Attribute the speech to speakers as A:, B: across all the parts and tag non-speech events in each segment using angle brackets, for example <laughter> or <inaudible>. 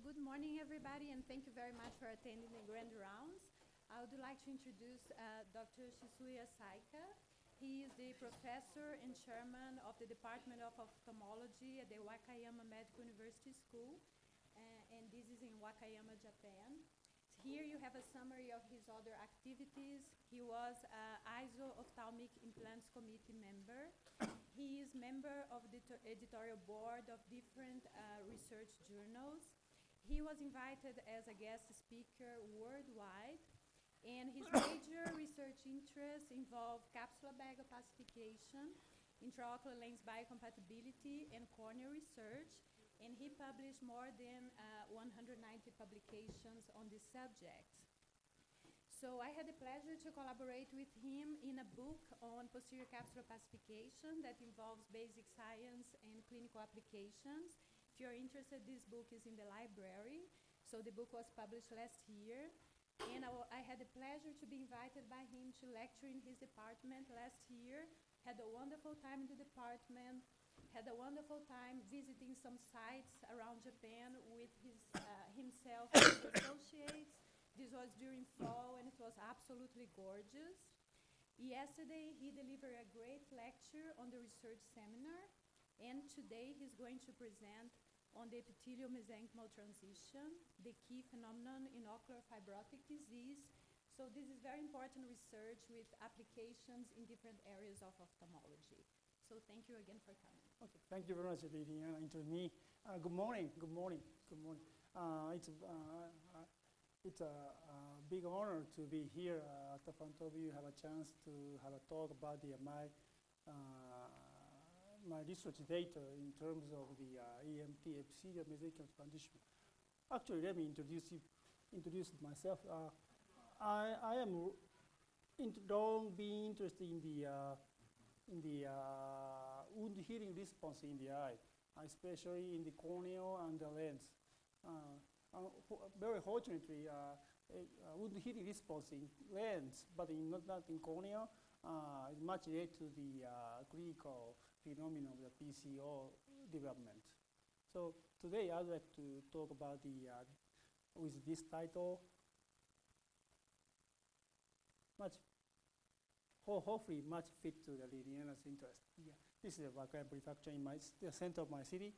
A: good morning, everybody, and thank you very much for attending the grand rounds. I would like to introduce uh, Dr. Shizuya Saika. He is the professor and chairman of the Department of Ophthalmology at the Wakayama Medical University School, uh, and this is in Wakayama, Japan. Here you have a summary of his other activities. He was uh, ISO Ophthalmic Implants Committee member. He is member of the editorial board of different uh, research journals. He was invited as a guest speaker worldwide, and his <coughs> major research interests involve capsular bag opacification, intraocular lens biocompatibility, and corneal research, and he published more than uh, 190 publications on this subject. So I had the pleasure to collaborate with him in a book on posterior capsular opacification that involves basic science and clinical applications if you're interested, this book is in the library. So the book was published last year. And I, I, had the pleasure to be invited by him to lecture in his department last year. Had a wonderful time in the department. Had a wonderful time visiting some sites around Japan with his, uh, himself and his <coughs> associates. This was during fall and it was absolutely gorgeous. Yesterday, he delivered a great lecture on the research seminar. And today, he's going to present on the epithelial-mesenchymal transition, the key phenomenon in ocular fibrotic disease. So this is very important research with applications in different areas of ophthalmology. So thank you again for coming.
B: Okay, thank you very much, Liliana, to me. Uh, good morning, good morning, good morning. Uh, it's uh, uh it's a, a, big honor to be here uh, at the front of you, have a chance to have a talk about the, my my research data in terms of the uh, EMT epithelial mesenchymal transition. Actually, let me introduce you, introduce myself. Uh, I, I am don't be interested in the uh, in the uh, wound healing response in the eye, especially in the corneal and the lens. Uh, very fortunately, uh, wound healing response in lens, but in, not, not in cornea, is much related to the clinical phenomenon of the PCO development. So today I'd like to talk about the, uh, with this title, much, ho hopefully much fit to the Liliana's interest. Yeah. This is a Wakayama prefecture in my, the center of my city.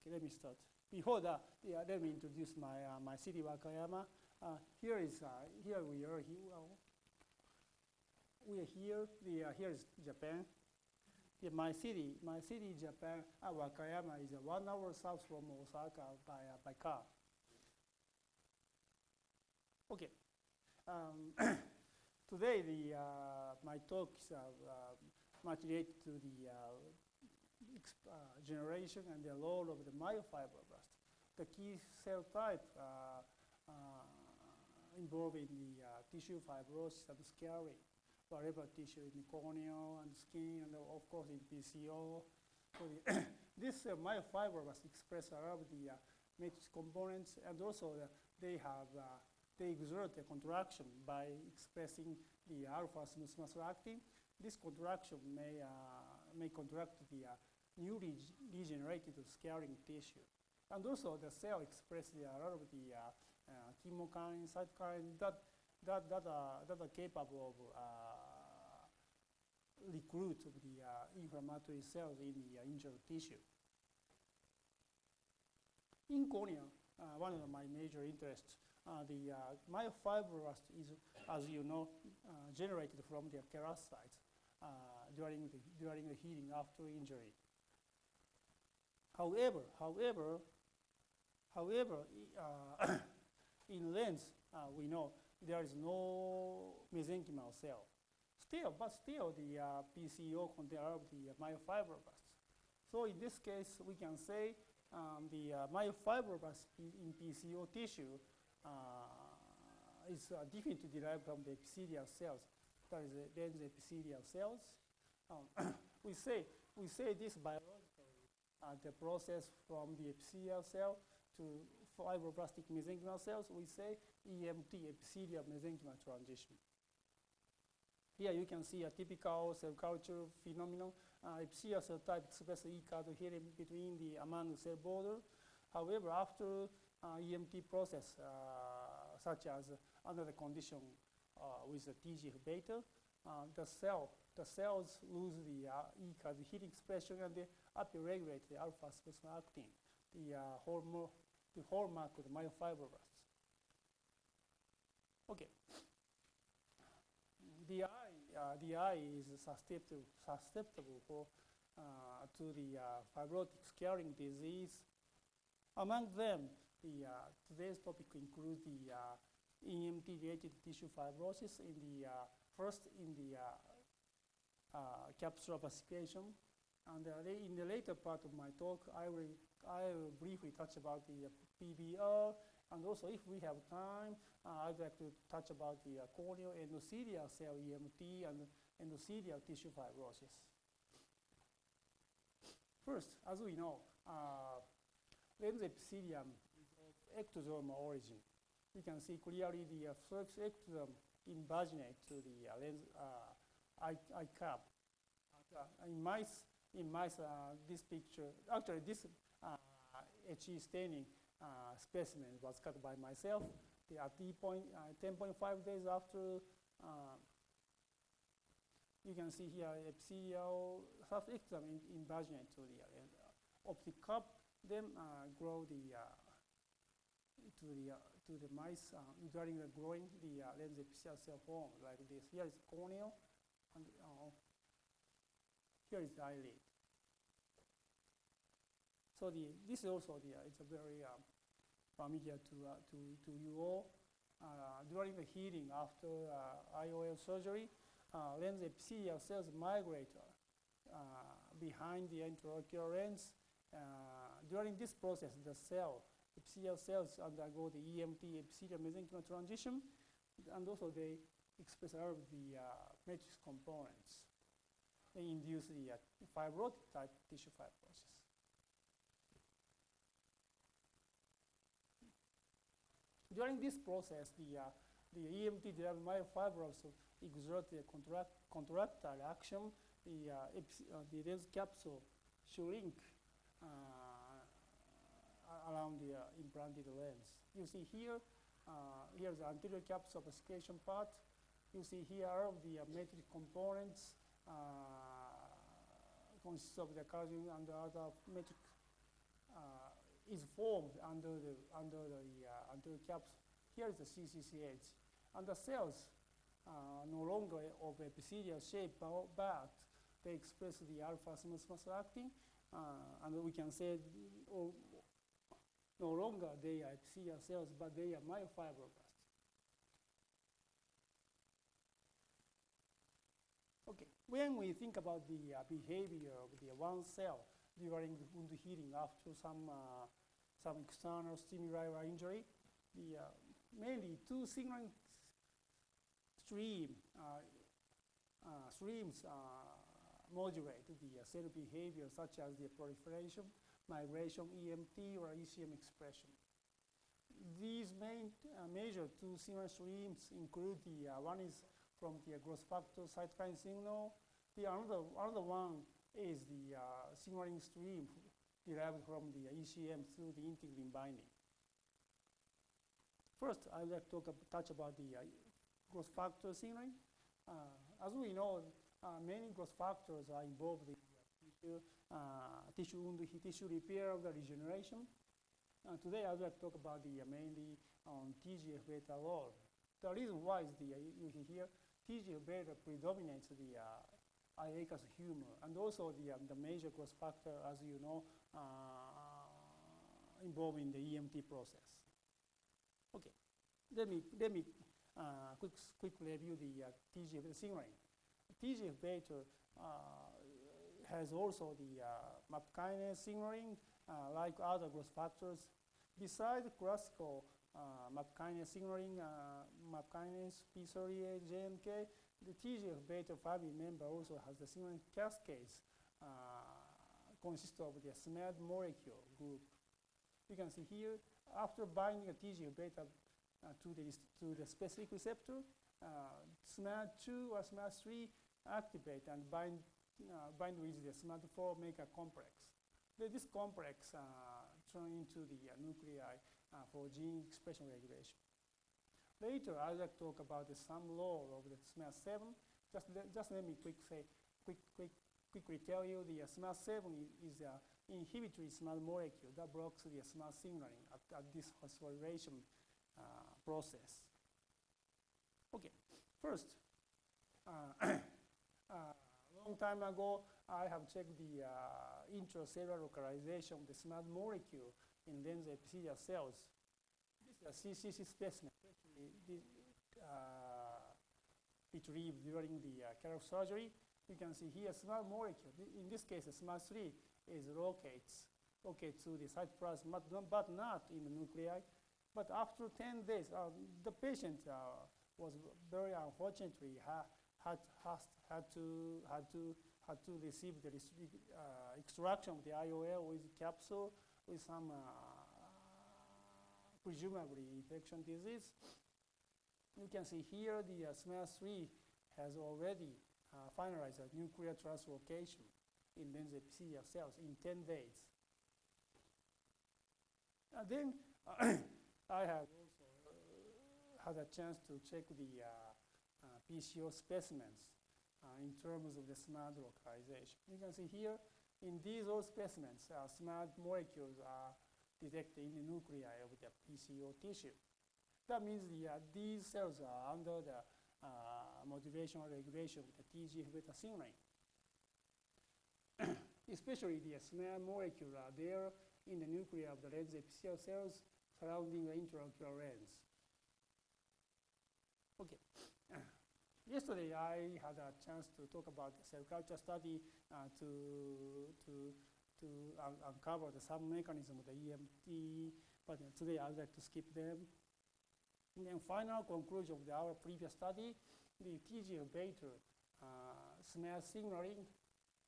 B: Okay, let me start. Before that, yeah, let me introduce my, uh, my city, Wakayama. Uh, here is, uh, here we are, here, we are here. The, uh, here is Japan. My city, my city, Japan, uh, Wakayama is uh, one hour south from Osaka by, uh, by car. Okay. Um, <coughs> today, the, uh, my talk is uh, uh, much related to the generation and the role of the myofibroblast. The key cell type involved in the tissue fibrosis and scarring variable tissue in the cornea and skin, and of course in PCO. So the <coughs> this uh, myofiber was expressed around the uh, matrix components, and also uh, they have uh, they exert a contraction by expressing the alpha smooth muscle actin. This contraction may uh, may contract the uh, newly regenerated scarring tissue, and also the cell expresses a lot of the chemokine, cytokine that that that are that are capable of recruit the uh, inflammatory cells in the uh, injured tissue. In cornea, uh, one of my major interests, the myofibroblast is, as you know, generated from the keratinocytes during, the, during the healing after injury. However, however, however, <coughs> in lens, we know there is no mesenchymal cell still, but still the uh, PCO contains the myofibroblasts. So in this case, we can say um, the uh, myofibroblasts in PCO tissue uh, is uh, different to derive from the epithelial cells. That is then the epithelial cells. Um, <coughs> we say we say this biologically uh, the process from the epithelial cell to fibroblastic mesenchymal cells. We say EMT epithelial mesenchymal transition. Here you can see a typical cell culture phenomenon. Uh, epithelial cell type expresses E card here between the among cell border. However, after uh, EMT process, uh, such as under the condition uh, with the TGF beta, uh, the cell, the cells lose the E cause heat expression and they upregulate the alpha actin, the hallmark, the hallmark of the myofibroblasts. Okay. Uh, the eye is susceptible, susceptible for, uh, to the uh, fibrotic scarring disease. Among them, the, today's topic includes the EMT-related tissue fibrosis in the first in the capsular opacification. And in the later part of my talk, I will, I will briefly touch about the PBR and also, if we have time, uh, I'd like to touch about the uh, corneal endothelial cell EMT and endothelial tissue fibrosis. First, as we know, uh, lens epithelium is of ectodermal origin. You can see clearly the uh, surface ectoderm invaginate to the uh, lens uh, eye, eye cap. Uh, in mice, in mice, uh, this picture, actually this HE staining uh, specimen was cut by myself. The, at the point, uh, 10.5 days after, uh, you can see here epithelial self-ectoderm in, invaginate to the uh, optic cup, then uh, grow the to the to the mice during the growing the lens epithelial cell form like this. Here is corneal, and here is eyelid. So the, this is also the, it's a very um, familiar to, uh, to, to you all. Uh, during the healing after uh, IOL surgery, lens epithelial cells migrate behind the intraocular lens. during this process, the cell, epithelial cells undergo the EMT epithelial mesenchymal transition, and also they express all of the uh, matrix components. They induce the uh, fibrotic type tissue fibrosis. During this process, the, uh, the EMT-derived myofibrils exert a contract, contractile action. The, uh, uh, the lens capsule shrink uh, around the uh, implanted lens. You see here, uh, here's the anterior capsule opacification part. You see here of the matrix components consists of the collagen and the other matrix is formed under the, under the, under caps. Here is the CCCH. And the cells uh, no longer of epithelial shape, but they express the alpha smooth actin, uh, and we can say oh, no longer they are epithelial cells, but they are myofibroblasts. Okay, when we think about the uh, behavior of the one cell, during the wound healing after some, uh, some external stimuli or injury. The, uh, mainly two signaling stream, uh, uh, streams modulate the cell behavior such as the proliferation, migration, EMT, or ECM expression. These main uh, major two signal streams include the uh, one is from the growth factor cytokine signal. The another, another one is the uh, signaling stream derived from the ECM through the integrin binding. First, I'd like to talk, touch about the uh, growth factor signaling. Uh, as we know, uh, many growth factors are involved in tissue, uh, tissue, tissue repair of the regeneration. Uh, today, I'd like to talk about the mainly on TGF-beta role. The reason why is the, you can hear TGF-beta predominates the aqueous humor, and also the, um, the major growth factor, as you know, uh, involved in the EMT process. Okay, let me, let me uh, quick, quick review the uh, TGF signaling. TGF-beta uh, has also the uh, MAP kinase signaling, uh, like other growth factors. Besides classical MAP kinase signaling, MAP kinase, P38, JNK, the TGF-beta family member also has the signaling cascades uh, consist of the SMAD molecule group. You can see here, after binding a TGF-beta uh, to, the, to the specific receptor, uh, SMAD2 or SMAD3 activate and bind, uh, bind with the SMAD4 make a complex. This complex uh, turn into the nuclei for gene expression regulation. Later, I'd like to talk about the some role of the SMAD7. Just, just let me quick say, quick, quick, quickly tell you the uh, SMAD7 is an inhibitory SMAD molecule that blocks the SMAD signaling at, at this phosphorylation uh, process. Okay, first, uh, <coughs> uh, long time ago, I have checked the uh, intracellular localization of the SMAD molecule in lens epithelial cells. This is a CCC specimen uh, retrieved during the uh, surgery. You can see here SMAD molecule. In this case, SMAD3 is locates, locates to the cytoplasm, but, but not in the nuclei. But after 10 days, uh, the patient uh, was very unfortunately ha had, has, had, to, had, to, had to receive the uh, extraction of the IOL with capsule with some uh, presumably infection disease. You can see here the uh, SMAD3 has already uh, finalized a nuclear translocation in epithelial cells in 10 days. And then <coughs> I have also had a chance to check the uh, uh PCO specimens uh, in terms of the SMAD localization. You can see here in these old specimens, uh, SMAD molecules are detected in the nuclei of the PCO tissue. That means the, uh, these cells are under the uh, motivational regulation of the TGF-beta signaling. <coughs> Especially the SMAD molecule are there in the nuclei of the lens epithelial cells surrounding the intraocular lens. Okay. <clears throat> Yesterday, I had a chance to talk about the cell culture study uh, to, to, to un uncover the some mechanism of the EMT, but today I'd like to skip them. And then final conclusion of the, our previous study, the TGF-beta uh, SMAD signaling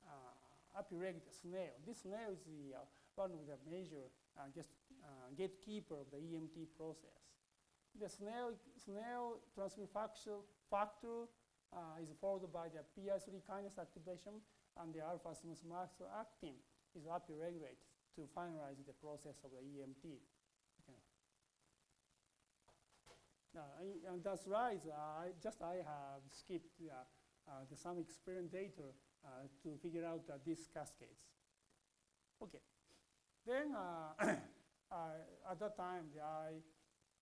B: uh, upregulated snail. This snail is the, uh, one of the major uh, just, uh, gatekeeper of the EMT process. The snail, snail transfer factor, factor uh, is followed by the PI3 kinase activation and the alpha smooth actin is upregulated to finalize the process of the EMT. Uh, and that's right. I just I have skipped uh, uh, the some experiment data to figure out that these cascades. Okay. Then <clears throat> at that time, I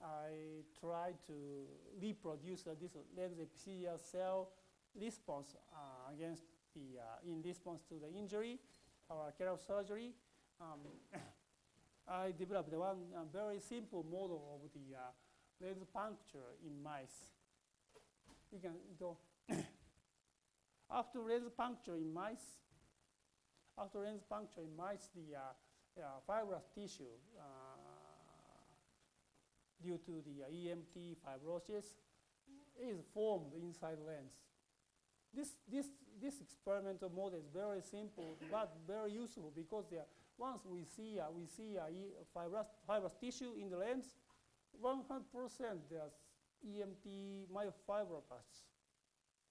B: I tried to reproduce uh, this epithelial cell response uh, against the, uh, in response to the injury or cataract surgery. Um, <coughs> I developed one very simple model of the lens puncture in mice. You can go <coughs> after lens puncture in mice. After lens puncture in mice, the uh, fibrous tissue uh, due to the uh, EMT fibrosis is formed inside lens. This, this, this experimental model is very simple <coughs> but very useful because there, once we see, uh, we see uh, fibrous, fibrous tissue in the lens, 100% there's EMT myofibroblasts,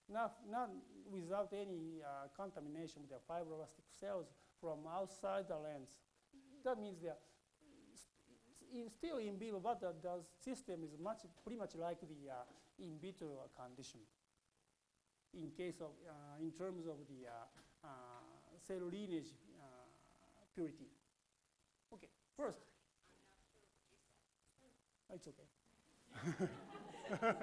B: not, not without any uh, contamination with the fibroblastic cells from outside the lens. That means they're in, still in vivo, but the, the, system is much, pretty much like the uh, in vitro condition. In case of, uh, in terms of the uh, uh, cell lineage uh, purity. Okay, first, it's okay. <laughs>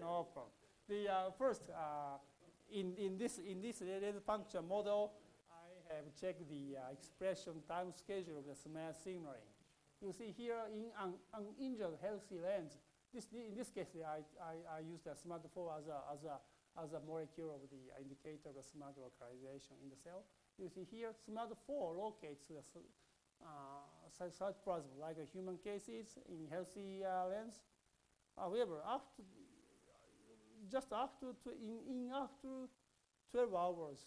B: no problem. The uh, first, in, in this in this function model, have checked the uh, expression time schedule of the SMAD signaling. You see here in an uninjured healthy lens, this, in this case, I, I, I use the SMAD4 as a, as, a, as a molecule of the indicator of the SMAD localization in the cell. You see here, SMAD4 locates the uh, cytoplasm like a human cases in healthy uh, lens. However, after just after in, in after 12 hours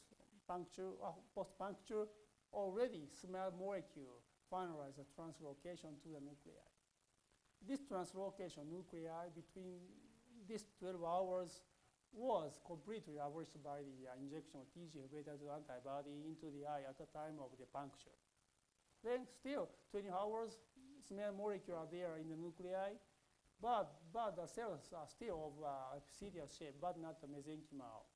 B: puncture uh, post puncture already SMAD molecule finalize a translocation to the nuclei. This translocation nuclei between these 12 hours was completely averted by the uh, injection of TGF-beta 2 antibody into the eye at the time of the puncture. Then still 20 hours, SMAD molecule are there in the nuclei, but, but the cells are still of uh, epithelial shape, but not the mesenchymal,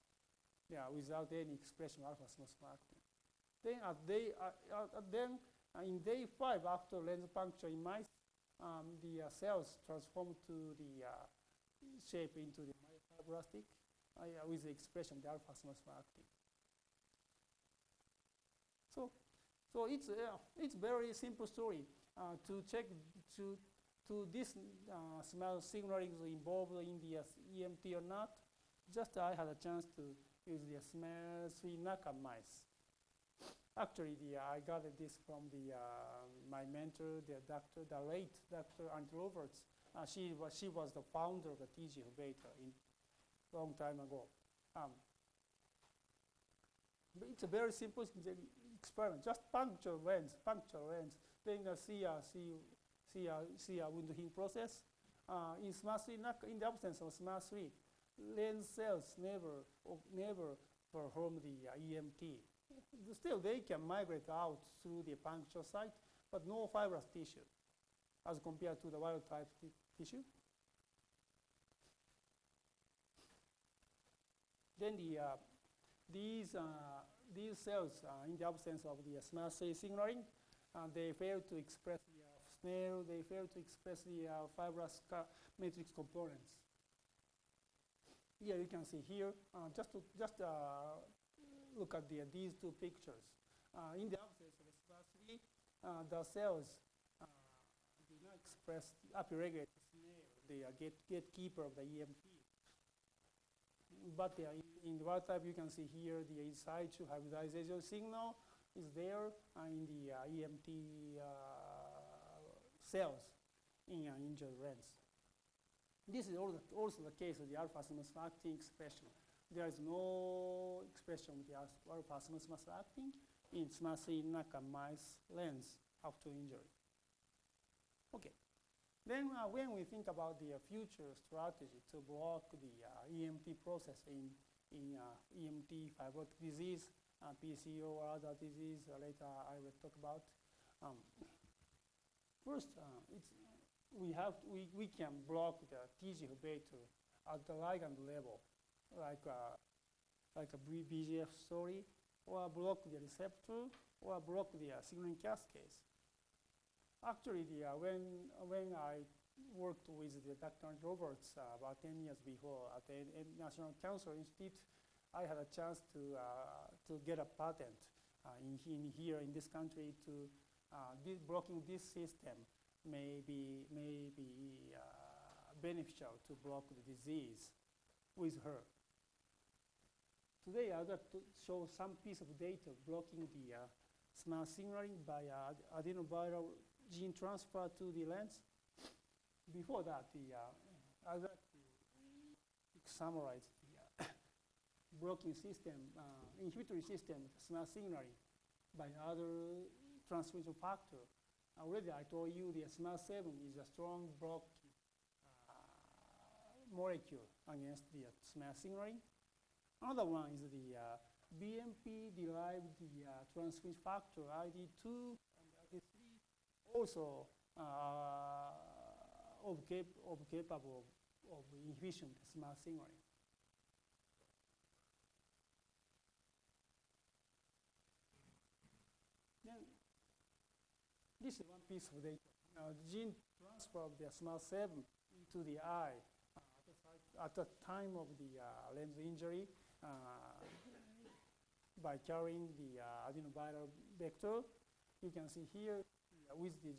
B: yeah, without any expression of alpha-synuclein. Then at day, uh, uh, then uh, in day five after lens puncture in mice, um, the uh, cells transform to the uh, shape into the myofibrotic uh, with the expression the alpha actin. So, so it's uh, it's very simple story uh, to check to to this uh, SMAD signaling involved in the EMT or not. Just I had a chance to use the SMAD3 NACA mice. Actually, the, I got this from the, uh, my mentor, the doctor, the late Dr. Anita Roberts. Uh, she, was, she was the founder of the TGF beta in long time ago. Um, it's a very simple experiment. Just puncture lens, puncture lens. Then uh, see, uh, see, see, uh, see a wound healing process. Uh, in SMAD3, in the absence of SMAD3, lens cells never, never perform the uh, EMT. Still, they can migrate out through the puncture site, but no fibrous tissue as compared to the wild type tissue. Then the, uh, these, uh, these cells, uh, in the absence of the SMAD signaling, uh, they fail to express the uh, snail, they fail to express the fibrous matrix components. Here you can see here, uh, just to just uh, look at the, these two pictures. Uh, in the absence of SMAD3, the cells do not express upregulate the gate, gatekeeper of the EMT but uh, in, in, the wild type, you can see here the inside to hybridization signal is there in the uh, EMT uh, cells in an injured lens. This is also the case of the alpha-synuclein expression. There is no expression of the alpha-synuclein in SMAD3 NACA mice lens after injury. Okay. Then uh, when we think about the uh, future strategy to block the uh, EMT process in, in uh, EMT fibrotic disease, uh, PCO or other disease, uh, later I will talk about. Um, first, it's, we, have to, we, we can block the TGF-beta at the ligand level, like, a, like a BGF story, or block the receptor, or block the signaling cascades. Actually, the, uh, when, when I worked with the Dr. Roberts uh, about 10 years before at the National Cancer Institute, I had a chance to, uh, to get a patent uh, in, in, here in this country to uh, blocking this system may be, may be uh, beneficial to block the disease with her. Today, I'd like to show some piece of data blocking the uh, signaling by uh, adenoviral gene transfer to the lens. Before that, the, uh, I'd like to summarize the uh, <coughs> blocking system, uh, inhibitory system, SMAD signaling by other transcription factor. Already I told you the SMAD7 is a strong block uh, molecule against the SMAD signaling. Another one is the uh, BMP-derived the uh, transcription factor ID2 also uh, of, cap of capable of, of inhibition SMAD signaling. Then this is one piece of data. Uh, gene transfer of the SMAD7 into the eye uh, at the time of the uh, lens injury uh, by carrying the uh, adenoviral vector. You can see here with the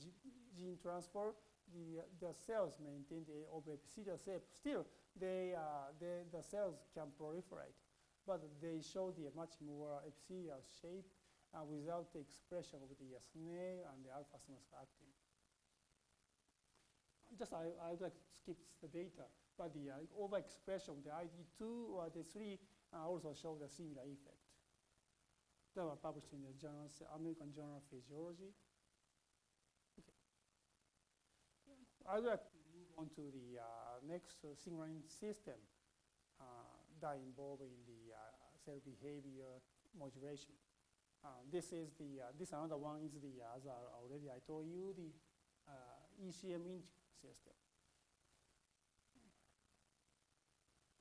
B: gene transfer, the, the cells maintain the epithelial shape. Still, they, uh, they, the cells can proliferate, but they show the much more epithelial shape uh, without the expression of the SNA and the alpha-synuclein. Just I, I would like to skip the data, but the uh, overexpression of the ID2 or the 3 uh, also show the similar effect. They were published in the journal, American Journal of Physiology. I'd like to move on to the uh, next uh, signaling system. Uh, that involve in the uh, cell behavior modulation. Uh, this is the, uh, this another one is the, as I already I told you, the ECM integrin system.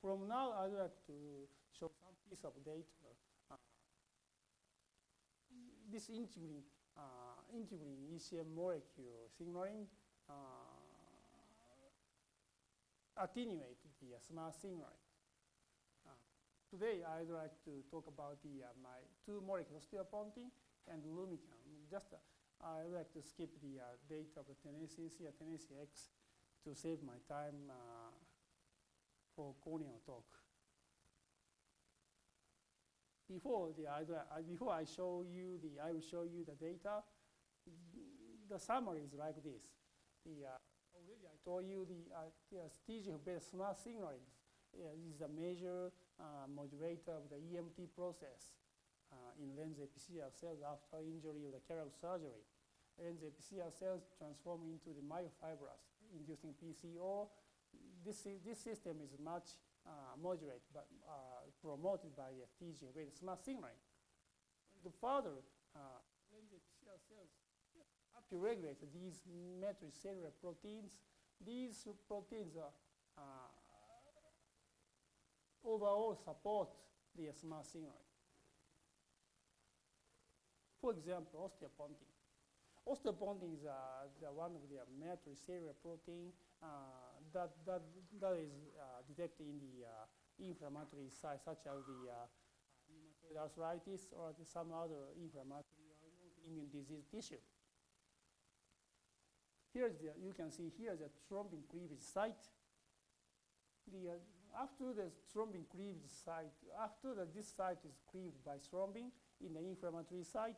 B: From now, I'd like to show some piece of data. Uh, this integrin, uh, integrin ECM molecule signaling uh, attenuate the uh, SMAD signaling. Uh, today, I'd like to talk about the, uh, my two molecules, osteopontin and Lumican. Just, uh, I'd like to skip the data of the tenascin C tenascin X to save my time for corneal talk. Before the before I show you the I will show you the data. The summary is like this. The uh, already I told you the, uh, the TGF-based SMAD signaling uh, is a major uh, modulator of the EMT process uh, in lens epithelial cells after injury of the cataract surgery. Lens epithelial cells transform into the myofibrous, inducing PCO this, this system is much uh, modulated, but uh, promoted by FTG with SMAD signaling. The further uh, cells upregulate these matrix cellular proteins. These proteins are, uh, overall support the SMAD signaling. For example, osteopontin. Osteopontin is uh, the one of the matrix cellular protein uh, that, that, that is uh, detected in the uh, inflammatory site, such as the rheumatoid arthritis or some other inflammatory immune disease tissue. Here's the, you can see here the thrombin cleavage site. The, uh, after the thrombin cleavage site, after the, this site is cleaved by thrombin in the inflammatory site,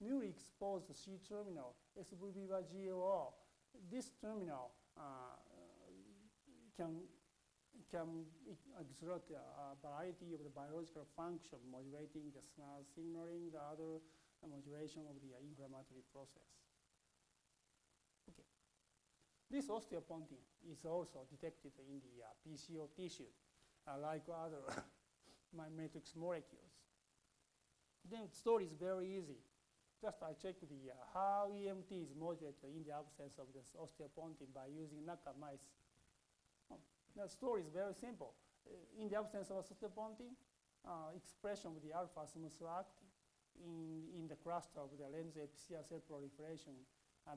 B: newly exposed C terminal, SVVYGLR, this terminal uh, can, can exert a variety of the biological function, modulating the signaling, the other the modulation of the inflammatory process. This osteopontin is also detected in the uh, PCO tissue, uh, like other <laughs> matrix molecules. Then the story is very easy. Just I check the uh, how EMT is modulated in the absence of this osteopontin by using NACA mice the story is very simple. Uh, in the absence of osteopontin, uh, expression of the alpha smooth act in, in the cluster of the lens epithelial cell proliferation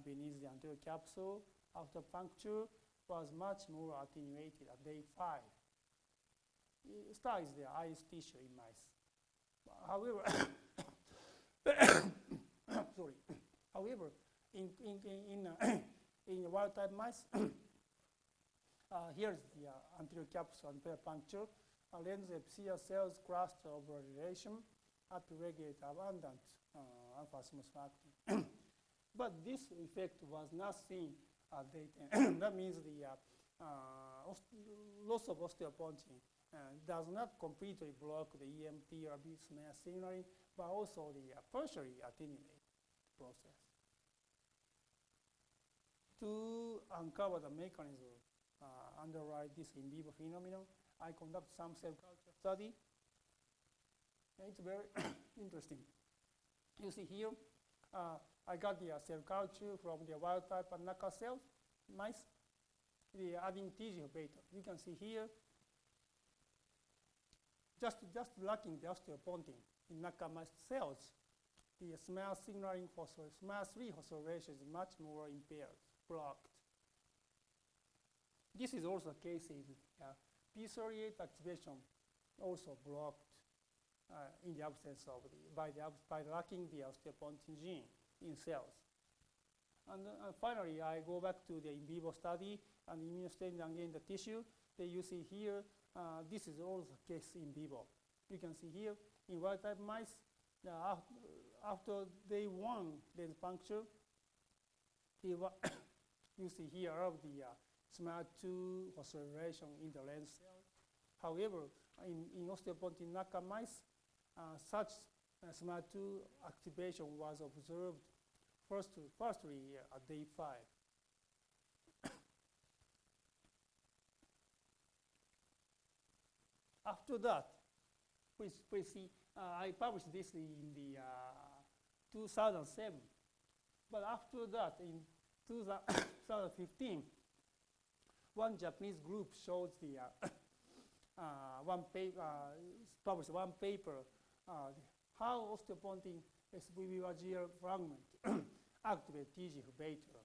B: beneath the anterior capsule after puncture was much more attenuated at day five. It is the eyes tissue in mice. However, <coughs> sorry. However, in in in, uh, in wild type mice, <coughs> uh, here's the uh, anterior capsule and puncture. Uh, lens epithelial cells cluster of relation upregulate abundant uh, alpha actin. but this effect was not seen 10. <clears throat> that means the uh, uh, loss of osteopontin uh, does not completely block the EMT or BSMA signaling, but also the uh, partially attenuate process. To uncover the mechanism uh, underwrite this in vivo phenomenon. I conduct some cell culture study. It's very <clears throat> interesting. You see here, uh, I got the uh, cell culture from the wild type and NACA cells, mice, the adding TGF-beta. You can see here, just, just lacking the osteopontin in mice cells, the SMAD signaling phosphorus, SMAD3 phosphorylation is much more impaired, blocked. This is also the case in uh, P38 activation also blocked uh, in the absence of the, by, the, by lacking the osteopontin gene in cells. And uh, finally, I go back to the in vivo study and immunostaining again the tissue. That you see here, uh, this is also the case in vivo. You can see here in wild type mice, uh, after day one lens puncture, <coughs> you see here of the uh, SMAD2 phosphorylation in the lens cell. However, in, in osteopontin NACA mice, uh, such uh, SMAD2 activation was observed first, firstly at day five. <coughs> after that, please see, uh, I published this in the uh, 2007. But after that, in 2015, <coughs> one Japanese group showed the uh, <coughs> uh, one paper, uh, published one paper, uh, how osteopontin SPV fragment activate beta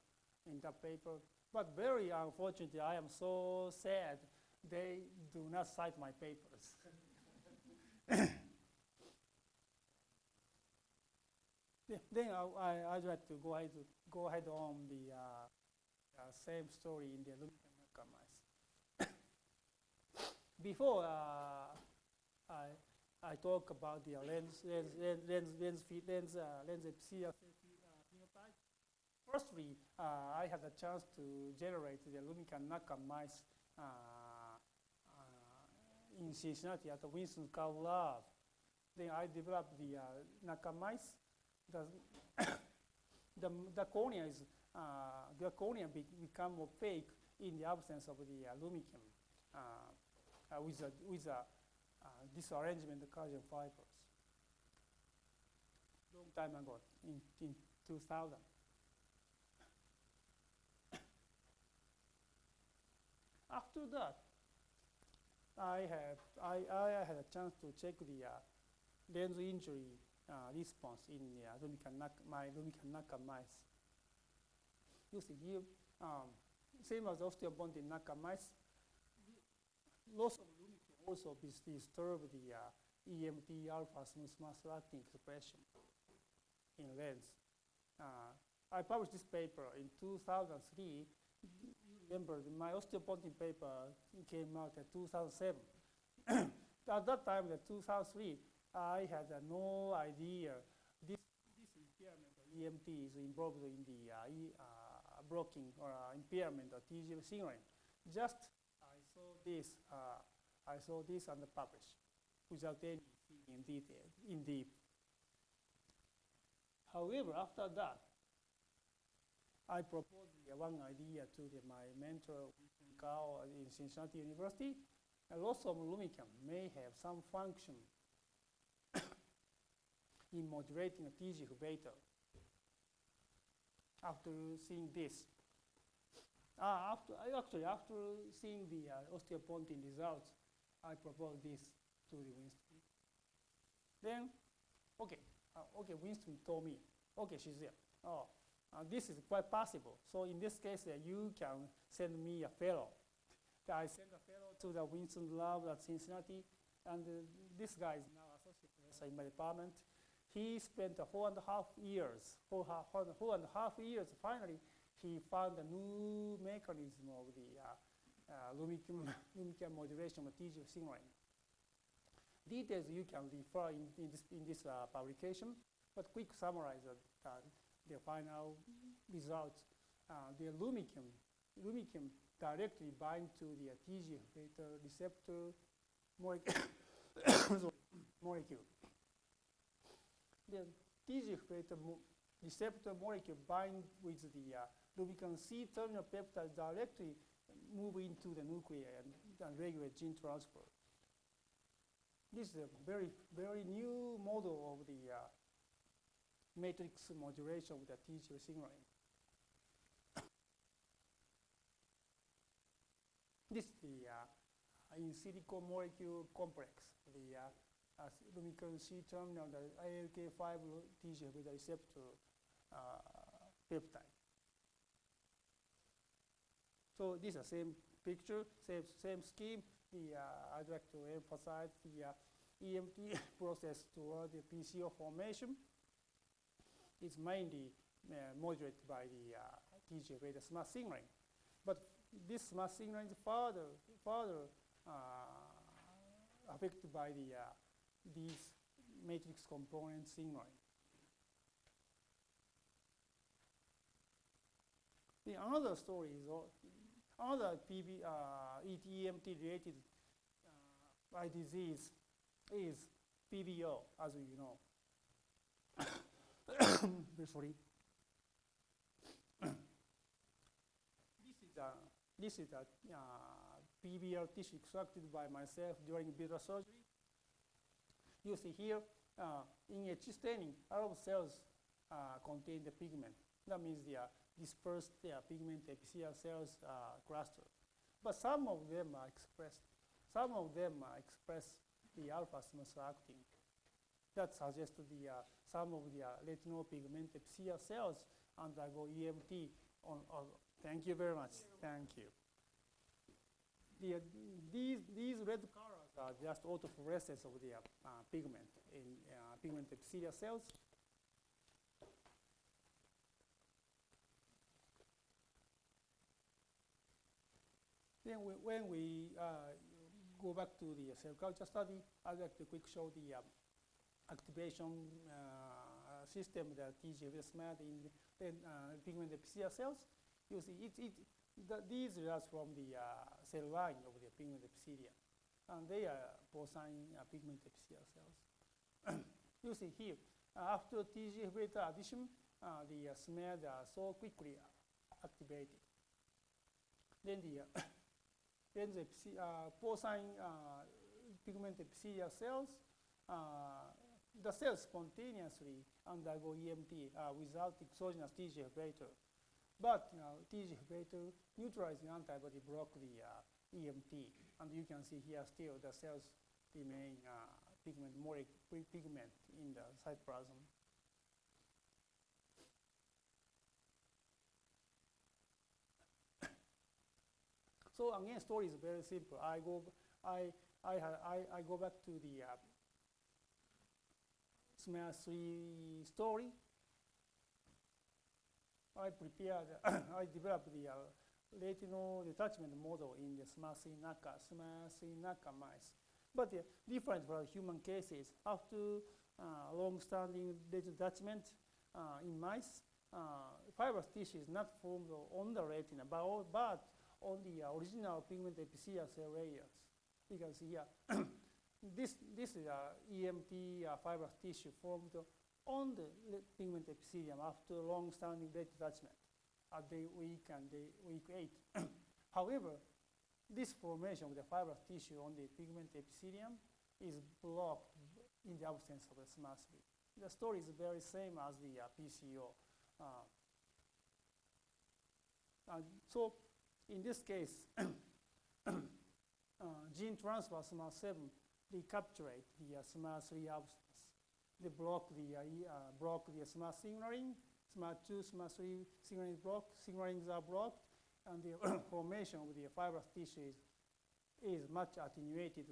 B: in that paper. But very unfortunately, I am so sad they do not cite my papers. <coughs> Then I, I, I'd like to go ahead, go ahead on the uh, uh, same story in the Lumican mice. <coughs> Before uh, I, I talk about the lens, lens, lens, lens, lens, fe- lens, uh, lens epithelial uh, firstly, uh, I had a chance to generate the Lumican Naka mice uh, uh, in Cincinnati at the Winston Kao Lab. Then I developed the uh, Naka mice the, <coughs> the, the cornea is, uh, the cornea be, become opaque in the absence of the uh, lumican with a, with a disarrangement of collagen fibers. Long time ago, in, in 2000. After that, I have I, I had a chance to check the uh, lens injury uh, response in the uh, my Lumican mice. You see here, um, same as osteopontin Naka mice, loss of Lumican also disturb the uh, EMT alpha smooth muscle actin expression in lens. Uh, I published this paper in 2003. Remember my osteopontin paper came out in 2007. <coughs> At that time, in 2003, I had uh, no idea this, this impairment of EMT is involved in the uh, e, uh, blocking or uh, impairment of TGF signaling. Just I saw this, uh, I saw this and published without any in detail, in deep. However, after that, I proposed one idea to the, my mentor, Kao in Cincinnati University. A loss of lumican may have some function <coughs> in modulating TGF beta. After seeing this, uh, after, actually after seeing the uh, osteopontin results, I proposed this to the Winston. Then, okay, uh, okay, Winston told me, okay, she's there. Oh, uh, this is quite possible. So in this case, uh, you can send me a fellow. I sent a fellow to the Winston lab at Cincinnati, and uh, this guy is now associate professor in my department. He spent four and a half years, four, four, four and a half years. Finally, he found a new mechanism of the uh, uh, <laughs> modulation of TGF signaling. Details you can refer in, in this, in this uh, publication, but quick summarize uh, the final results. Uh, the lumican, lumican directly bind to the TGF beta receptor molecule. <coughs> The TGF beta mo receptor molecule bind with the uh, lumican C terminal peptide directly move into the nuclei and, and regulate gene transfer. This is a very, very new model of the uh, matrix modulation with the TGF signaling. this is the uh, in silico molecule complex, the uh, uh, lumican C terminal, the ALK5 TGF beta receptor uh, peptide. So this is the same picture, same, same scheme. The, uh, I'd like to emphasize the uh, EMT <laughs> process toward the PCO formation is mainly uh, modulated by the uh, beta SMAD signaling. But this SMAD signaling is further, further uh, affected by the, uh, these matrix component signaling. The another story is another PB, uh, ETMT related uh, eye disease is PBO, as you know. <coughs> Sorry. <coughs> this is a this is a uh, PBL tissue extracted by myself during beta surgery. You see here, uh, in H staining, a lot of cells uh, contain the pigment. That means they are dispersed their pigment epithelial cells uh, cluster. But some of them are expressed. Some of them are express the alpha acting. That suggests the, uh, some of the uh, retinal pigment epithelial cells undergo EMT. On, on, thank you very much. Thank you. The, uh, these, these red colors are just autofluorescence of the uh, pigment in uh, pigment epithelial cells. Then we, when we uh, go back to the cell culture study, I'd like to quick show the um, activation uh, system that TGF is made in the uh, pigment epithelial cells. You see, it, it, the, these results from the uh, cell line of the pigment epithelium. And they are porcine uh, pigment epithelial cells. <coughs> you see here, uh, after TGF beta addition, uh, the SMAD are so quickly activated. Then the <coughs> then the uh, porcine uh, pigment epithelial cells, uh, the cells spontaneously undergo EMT uh, without exogenous TGF-beta. But you know, TGF-beta neutralizing antibody block the uh, EMT. And you can see here still the cells remain uh, pigment, more pigment in the cytoplasm. So again, story is very simple. I go, I, I, I, I go back to the SMART 3 story. I prepared, <coughs> I developed the uh, retinal detachment model in the SMART3 NACA, SMART3 NACA mice. But uh, different from human cases, after uh, long-standing detachment uh, in mice, uh, fibrous tissue is not formed on the retina, but, but on the uh, original pigment epithelial cell layers. You can see here, <coughs> this, this is uh, EMT uh, fibrous tissue formed on the pigment epithelium after long-standing late detachment at day week and day week eight. <coughs> However, this formation of the fibrous tissue on the pigment epithelium is blocked in the absence of the SMART3. The story is very same as the uh, PCO. Uh, so in this case, <coughs> uh, gene transfer SMART7 recapturate the uh, SMART3 absence. They block the, uh, uh, block the SMART signaling, SMART2, SMART3 signaling block, signalings are blocked, and the <coughs> formation of the fibrous tissue is, is much attenuated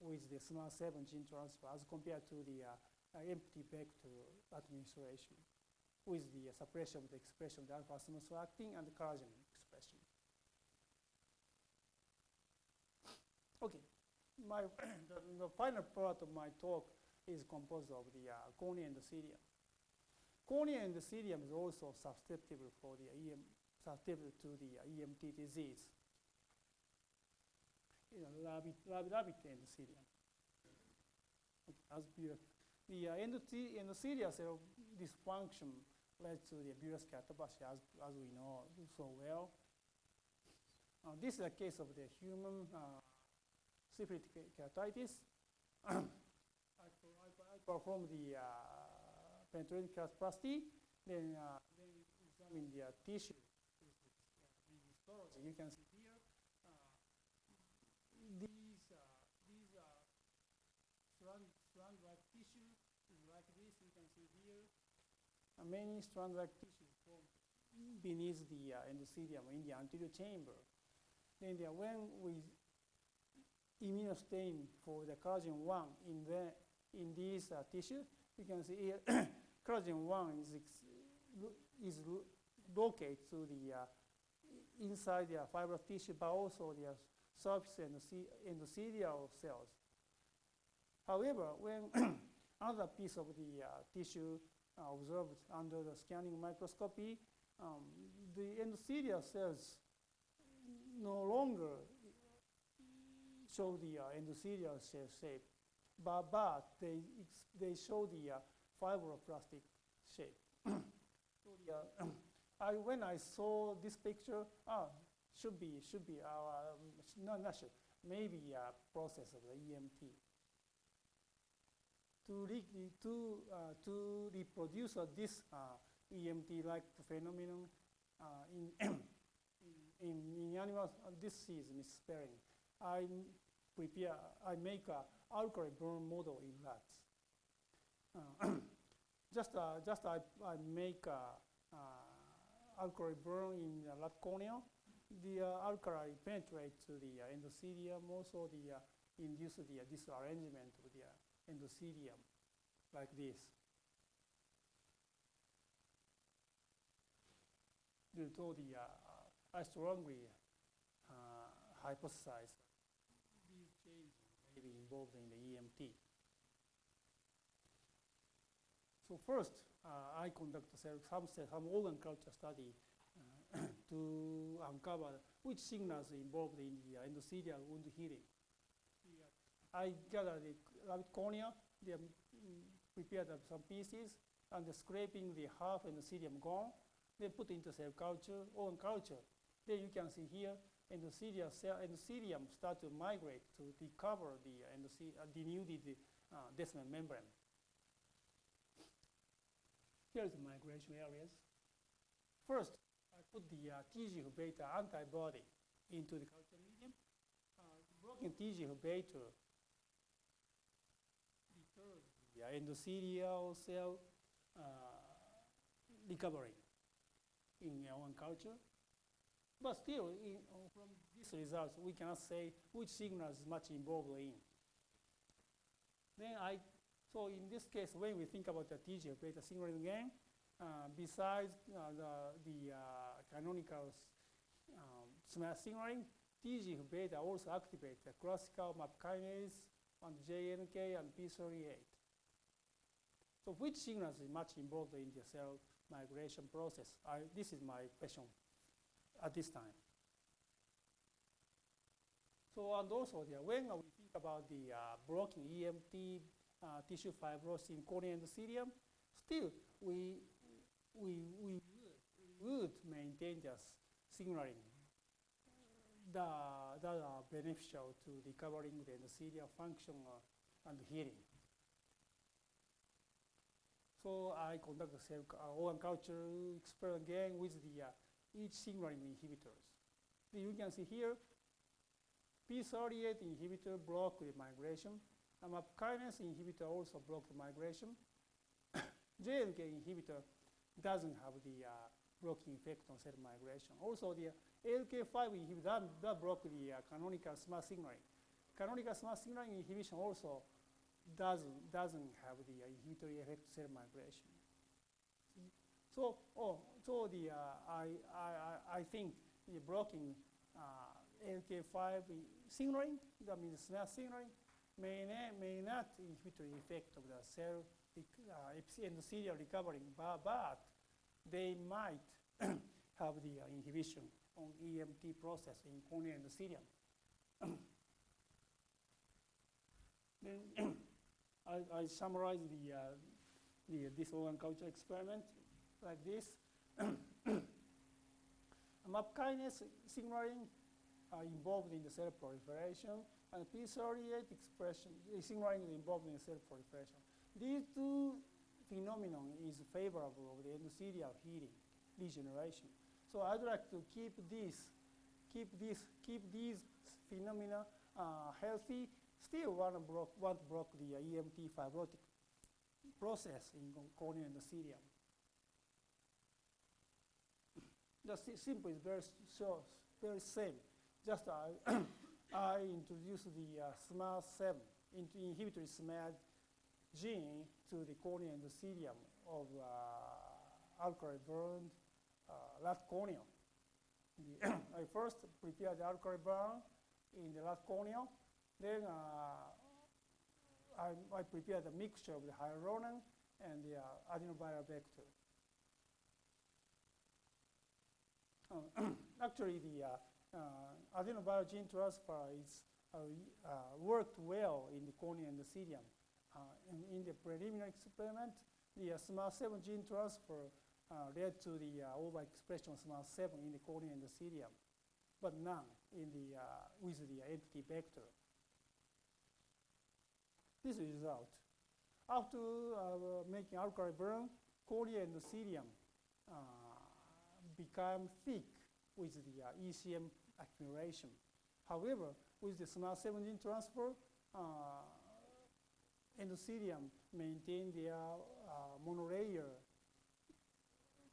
B: with the SMART7 gene transfer as compared to the uh, uh, empty vector administration with the suppression of the expression of the alpha acting and the collagen expression. Okay, my, <clears throat> the, the, final part of my talk is composed of the uh, cornea endothelium. Cornea endothelium is also susceptible for the EM, susceptible to the uh, EMT disease. You know, rabbit, rabbit, rabbit endothelium. As the uh, endothelial cell dysfunction led to the bullous keratoplasia, as, as we know so well. Uh, this is a case of the human uh, keratitis. <clears throat> I, I, perform the uh, penetrating keratoplasty, then, uh, then examine the uh, tissue. You can see here uh, these uh, these are strand strand-like tissue like this. You can see here uh, many strand-like tissues formed beneath the endothelium in the anterior chamber. Then when we immunostain for the collagen 1 in, the, in these uh, tissues. You can see here <coughs> collagen 1 is, is located to the uh, inside the fibrous tissue, but also the surface and endothelial cells. However, when <coughs> other piece of the uh, tissue uh, observed under the scanning microscopy, um, the endothelial cells no longer show the uh, endothelial cell shape, but, but they, they show the uh, fibroblastic shape. <clears throat> so the, uh, <clears throat> I, when I saw this picture, ah, should be should be our um, not not maybe a process of the EMT. To re, to uh, to reproduce uh, this uh, EMT-like phenomenon uh, <clears throat> in, in in animals, uh, this is misspelling. I prepare I make a alkali burn model in rats. Uh, <clears throat> just uh, just I, I make a, uh, alkali burn in the. The uh, alkali penetrate to the uh, endothelium, also the uh, induce the uh, disarrangement of the uh, endothelium, like this. To the, uh, I strongly uh, hypothesize be involved in the EMT. So first, uh, I conduct some, some organ culture study uh, <clears throat> to uncover which signals involved in the uh, endothelial wound healing. I gather the rabbit cornea, they mm, prepared some pieces, and scraping the half endothelium gone, they put into cell culture, organ culture. Then you can see here, endothelial cell, endothelium start to migrate to recover the uh, denuded uh, membrane. Here's the migration areas. First, I put the uh, TGF beta antibody into the culture medium. Uh, blocking TGF beta deters the endothelial cell uh, recovery in one culture. But still, in, from these results, we cannot say which signal is much involved in. Then I so in this case, when we think about the TGF beta signaling again, uh, besides uh, the, the uh, canonical um, signaling, TGF beta also activates the classical MAP kinase and JNK and P38. So which signals is much involved in the cell migration process? I, this is my question at this time. So and also the, when we think about the uh, blocking EMT uh, tissue fibrosis in cornea endothelium, still we, we, we would maintain just signaling that, that are beneficial to recovering the endothelial function uh, and healing. So I conduct the cell uh, organ culture experiment again with the uh, each signaling inhibitors. You can see here, P38 inhibitor block the migration, a MAP kinase inhibitor also block the migration. <coughs> JNK inhibitor doesn't have the uh, blocking effect on cell migration. Also, the ALK5 inhibitor that, that the uh, canonical SMAD signaling. Canonical SMAD signaling inhibition also doesn't, doesn't have the uh, inhibitory effect cell migration. So, oh, so the, uh, I, I, I think the blocking uh, ALK5 signaling, that means SMAD signaling, may, may not inhibit the effect of the cell uh, endothelial recovering, but, but they might <clears throat> have the inhibition on EMT process in corneal endothelium. <clears throat> then <clears throat> I, I summarize the, uh, the, this organ culture experiment like this. <coughs> MAP kinase signaling are involved in the cell proliferation, and P38 expression is signaling involved in cell proliferation. These two phenomena is favorable of the endothelial healing, regeneration. So I'd like to keep this, keep this, keep these phenomena uh, healthy. Still want to block, want to block the uh, EMT fibrotic process in corneal endothelium. The simple is very very same. Just uh, I <coughs> introduced the uh, SMAD7 into inhibitory SMAD gene to the cornea and the endothelium of uh, alkali burned uh, rat cornea. <coughs> I first prepared the alkali burn in the rat cornea. Then uh, I, I prepared a mixture of the hyaluronan and the uh, adenoviral vector. Uh, <clears throat> actually, the uh, uh, adenoviral gene transfer is worked well in the corneal endothelium. in, in the preliminary experiment, the SMAD7 gene transfer uh, led to the uh, overexpression of SMAD7 in the corneal endothelium. but none in the, uh, with the empty vector. This result. After uh, making alkali burn, cornea endothelium uh, become thick with the uh, ECM accumulation. However, with the SMART 7 gene transfer, uh, endothelium maintain their uh, monolayer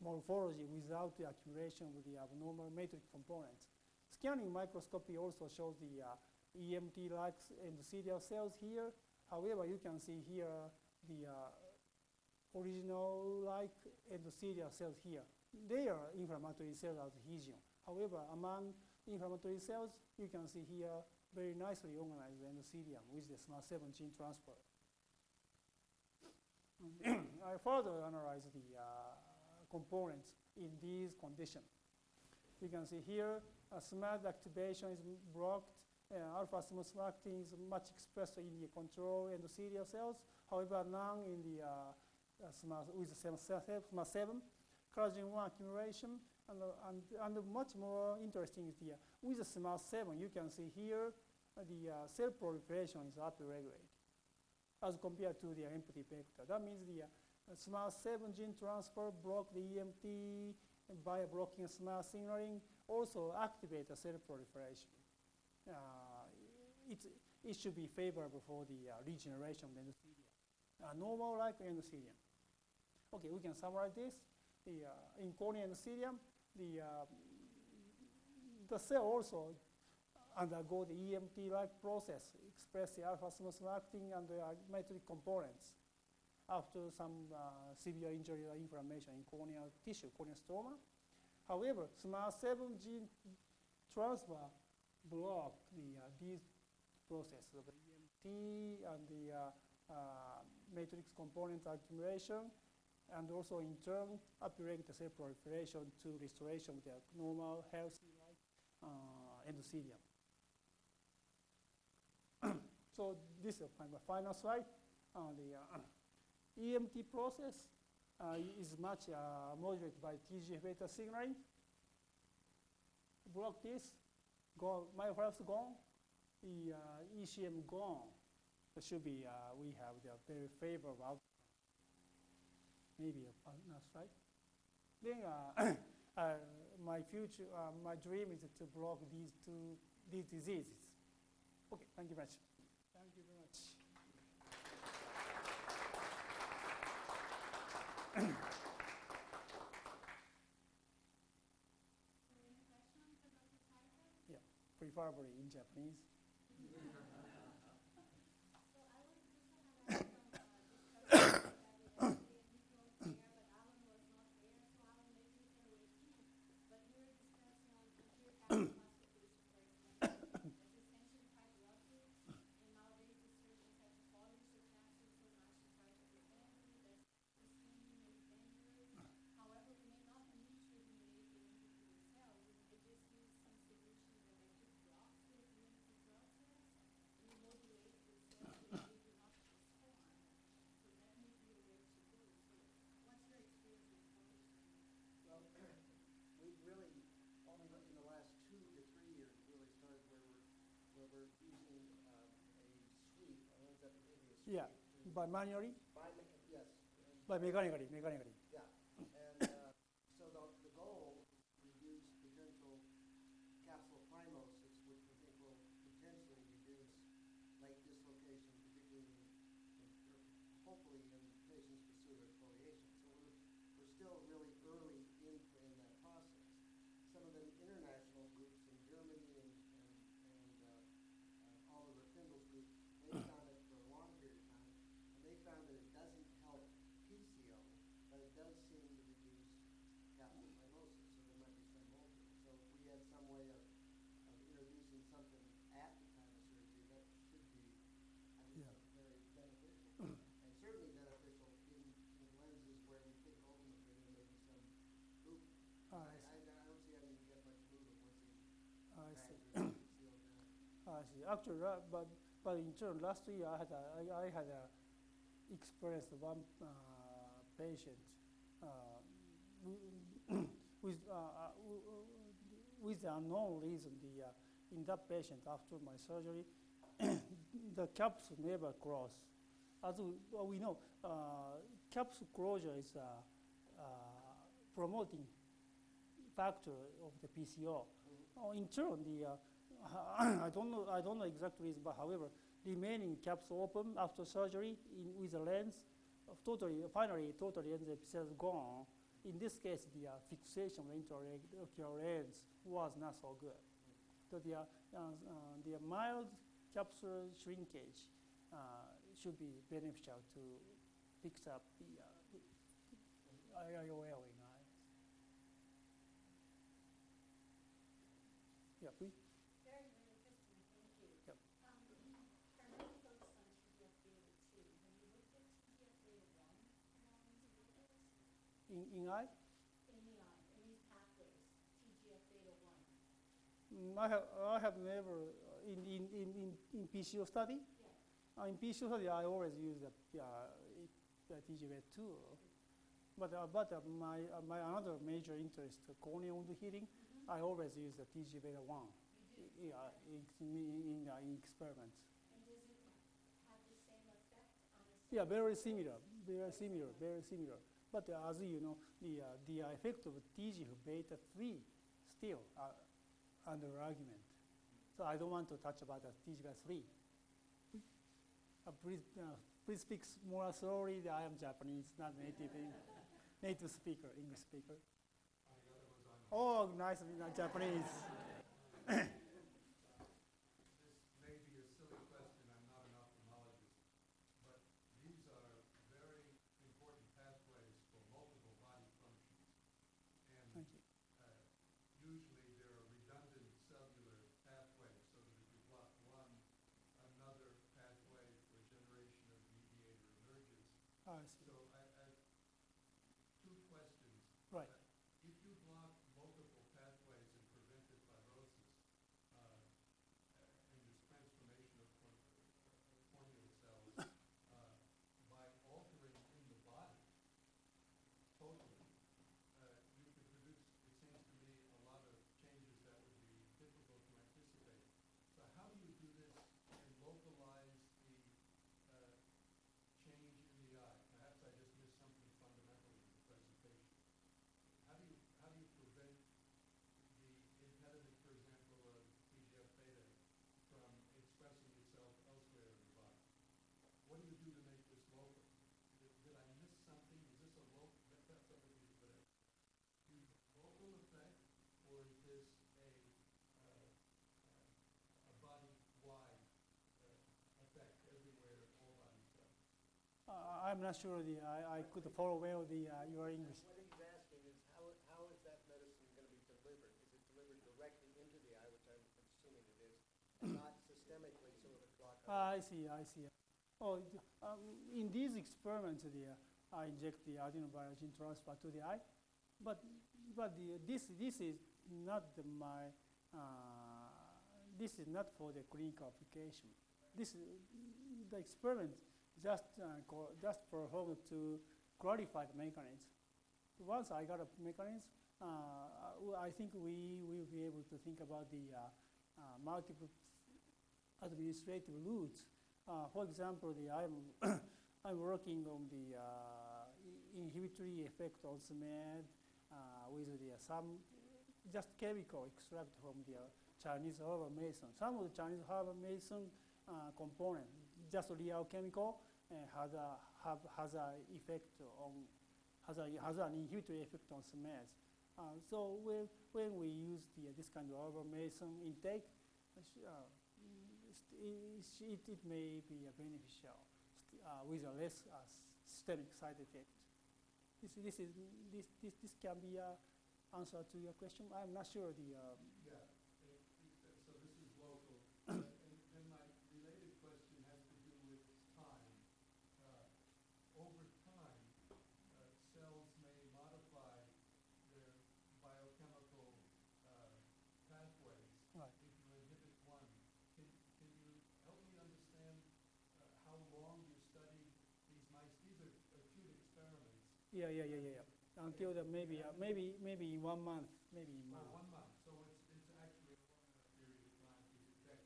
B: morphology without the accumulation with the abnormal matrix components. Scanning microscopy also shows the uh, EMT-like endothelial cells here. However, you can see here the uh, original-like endothelial cells here. They are inflammatory cells adhesion. However, among inflammatory cells, you can see here very nicely organized endothelium with the SMART7 gene transfer. <clears throat> I further analyze the uh, components in these conditions. You can see here, uh, SMART activation is blocked. Uh, alpha SMART is much expressed in the control endothelial cells. However, none in the uh, uh, SMART with the SMART7. Collagen 1 accumulation. And, uh, and, and much more interesting is uh, with the SMART7, you can see here uh, the cell proliferation is upregulated as compared to the empty vector. That means the uh, SMART7 gene transfer block the EMT by blocking SMART signaling, also activate the cell proliferation. Uh, it should be favorable for the uh, regeneration of endothelium, uh, normal like endothelium. Okay, we can summarize this. The, uh, in cornea endothelium, the, uh, the cell also undergo the EMT-like process, express the alpha acting and the matrix components after some uh, severe injury or inflammation in corneal tissue, corneal stroma. However, SMART7 gene transfer block the, uh, these processes of the EMT and the uh, uh, matrix component accumulation and also in turn upregulate the cell proliferation to restoration of the normal healthy uh, endothelium. <clears throat> so this is my final slide. Uh, the EMT process uh, is much uh, modulated by TGF-beta signaling. Block this, go, myofibrosis gone, the uh, ECM gone. It should be, uh, we have the very favorable. Maybe a partner, slide. Then uh, <coughs> uh, my future, my dream is to block these two these diseases. Okay, thank you very much. Thank you very much. <coughs> yeah, preferably in Japanese. <laughs> Yeah, by manually?
C: By, yes.
B: By mechanically, mechanically.
C: Yeah. And uh, so the, the goal, reduce potential capsule phimosis, which we think will potentially reduce late dislocation, particularly in, in hopefully in patients with pseudoexfoliation. So we're, we're still really early in, in that process. Some of the international groups in Germany and, and, and uh, uh, Oliver Tyndall's group, they found found that it doesn't help PCO, but it does seem to reduce capsule phimosis, so there might be some role to it. So if we had some way of, of introducing something at the time of surgery, that should be, I think,
B: Yeah.
C: very beneficial. and certainly beneficial in, in lenses where we think ultimately there may be some movement.
B: I
C: I,
B: see.
C: I, I don't see how you can get much movement once you
B: I see.
C: gradually <clears throat> seal down.
B: I see. Actually, ra- but but in turn, last year I had a, I, I had a experienced one uh, patient uh, <clears throat> with uh, uh, with the unknown reason, the, uh, in that patient after my surgery, <clears throat> the caps never close. As we, well, we know, uh, capsule closure is uh, promoting factor of the PCO. Oh, in turn, the uh, <coughs> I don't know I don't know exact reason, but however, remaining capsule open after surgery in, with a lens, uh, totally finally totally and the cells gone. In this case, the uh, fixation of the intraocular lens was not so good. So the, uh, uh, the mild capsule shrinkage uh, should be beneficial to fix up the, uh, the IOL in Yeah, please.
A: Very, very interesting, thank you.
B: Yep.
A: Um, we primarily focus on TGF-beta two. Have you looked at TGF-beta one along these?
B: In, in eye,
A: In the eye, in these pathways, TGF-beta one?
B: mm, I have, I have never, uh, in, in, in, in, in PCO study,
A: Yeah.
B: uh, in PCO study, I always use the, uh, the TGV2. But, uh, but uh, my, uh, my another major interest, uh, corneal wound healing, I always use the TGV1
A: You do?
B: yeah, in, in, uh, in experiments.
A: And does it have the same effect on the?
B: Yeah, very similar, very similar, very similar. But uh, as you know, the, uh, the effect of TGF beta 3 still uh, under argument. So I don't want to touch about the TGF 3. Uh, please, uh, please speak more slowly. I am Japanese, not native, <laughs> native speaker, English speaker. Oh, nice, not Japanese. <clears throat>
D: This may be a silly question, I'm not an ophthalmologist, but these are very important pathways for multiple body functions. And
B: Thank you.
D: uh, usually there are redundant cellular pathways, so that if you block one, another pathway for generation of mediator emerges.
B: I see.
D: So I I have two questions.
B: Right.
D: Uh, If you block multiple pathways and prevented fibrosis, uh, uh, and this transformation of cor- uh, corneal cells, uh, by altering in the body totally, uh, you could produce, it seems to me, a lot of changes that would be difficult to anticipate. So how do you do this and localize the uh, change in the eye? Perhaps I just missed something fundamental in the presentation. How do you, how do you prevent the impediment, for example, of TGF-beta from expressing itself elsewhere in the body? What do you do to make this local? Did did I miss something? Is this a local, that's up to you, but a huge local effect, or is this a, uh, uh, a body-wide uh, effect everywhere, all body cells?
B: Uh, I'm not sure the, I, I could follow well the, uh, your English.
C: What he's asking is how, how is that medicine going to be delivered? Is it delivered directly into the eye, which I'm assuming it is, not systemically so it would block out?
B: Ah, I see, I see. Oh, um, in these experiments, the, uh, I inject the adenovirus transfer to the eye, but, but the, this, this is not the, my, uh, this is not for the clinical application. This, the experiment just, uh, just performed to clarify the mechanism. Once I got a mechanism, uh, I I think we will be able to think about the uh, uh, multiple administrative routes. Uh, for example, the I'm <coughs> I'm working on the uh, inhibitory effect on SMED uh, with the uh, some just chemical extract from the uh, Chinese herbal medicine. Some of the Chinese herbal medicine uh, component, just real chemical, uh, has a have has a effect on has a has an inhibitory effect on SMED. Uh, so when when we use the, this kind of medicine intake, uh, it, it, it may be beneficial uh, with a less uh, systemic side effect. This, this, is, this, this, this can be an answer to your question. I'm not sure the, um,
D: Yeah, yeah, yeah, yeah, yeah. Until the maybe, uh, maybe, maybe in one month, maybe
B: in
D: ah, one. Well, one month. So it's, it's actually a one period of time to detect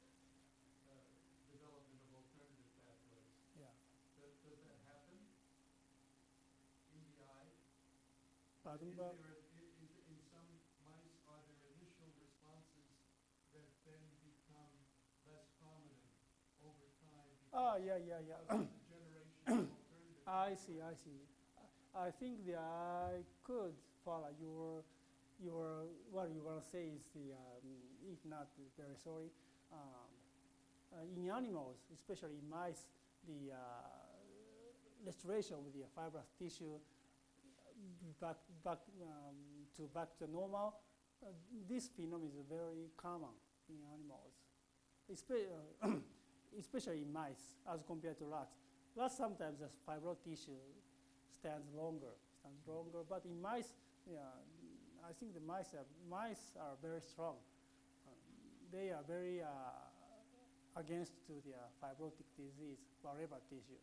D: uh, development of alternative pathways.
B: Yeah. Does, does that happen in
D: the eye?
B: Pardon,
D: is, there a, is in some mice are there initial responses that then become less prominent over time?
B: Ah, yeah, yeah, yeah. <coughs> I see, I see. I think that I could follow your, your, what you want to say is the, um, if not, very sorry. Um, uh, in animals, especially in mice, the uh, restoration with the fibrous tissue back, back um, to back to normal, uh, this phenomenon is very common in animals, Espe- uh, <coughs> especially in mice as compared to rats. Rats sometimes the fibrous tissue stands longer, stands longer. But in mice, yeah, I think the mice are, mice are very strong. Um, they are very uh, against to the fibrotic disease, whatever tissue.